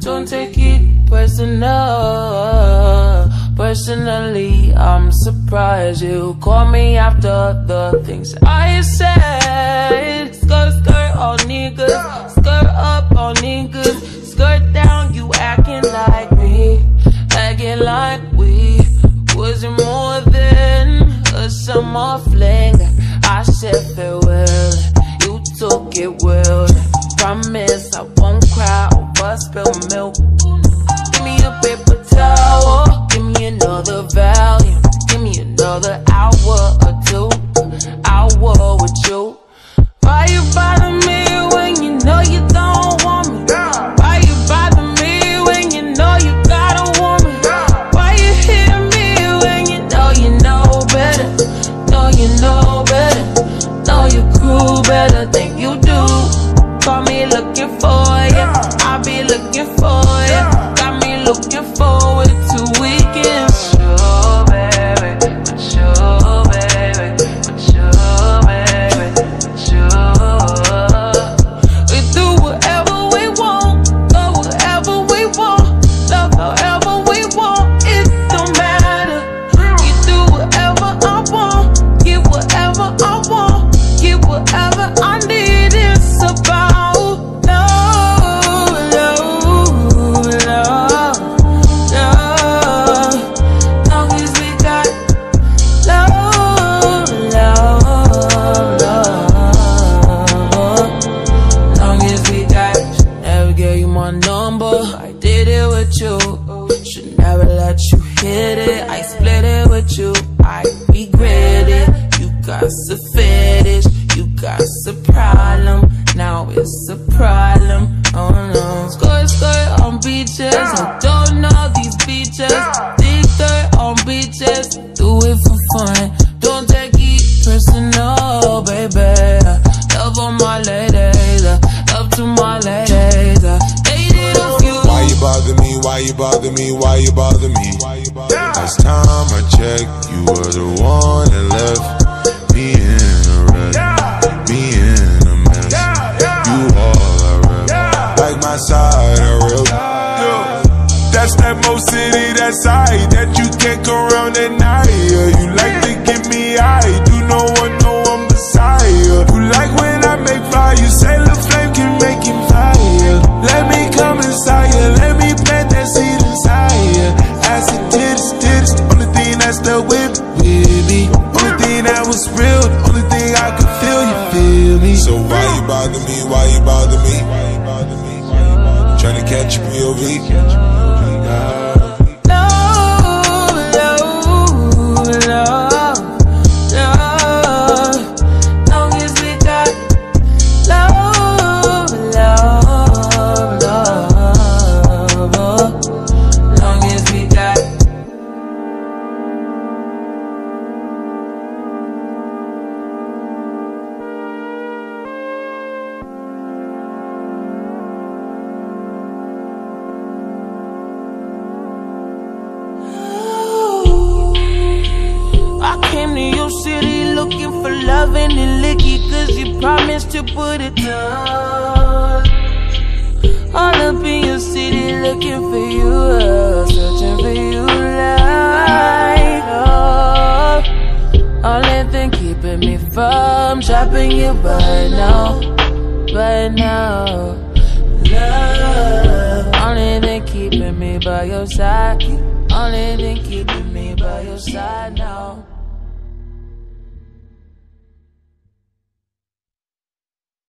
don't take it personal. Personally, I'm surprised you call me after the things I said. Skirt, skirt, all niggas. Skirt up, all niggas. Skirt down, you acting like me. Acting like we was more than a summer fling. I said farewell, pelo meu looking forward with you. Should never let you hit it. I split it with you. I regret it. You got a fetish. You got a problem. Now it's a problem. You bother me? Why you bother me? Last time I checked, you were the one that left me in a wreck, me in a mess. You all I rep, like my side I rep. That's that Mo City, that side that you can't go around at night. You like to give me eye, do no one know I'm beside you. You like when I make fire, was real, the only thing I could feel, you feel me. So why you bother me? Why you bother me? Trying to catch a POV. Promised to put it down All up in your city looking for you uh, Searching for you like oh. Only thing keeping me from trapping you right now Right now. Love. Only thing keeping me by your side Only thing keeping me by your side now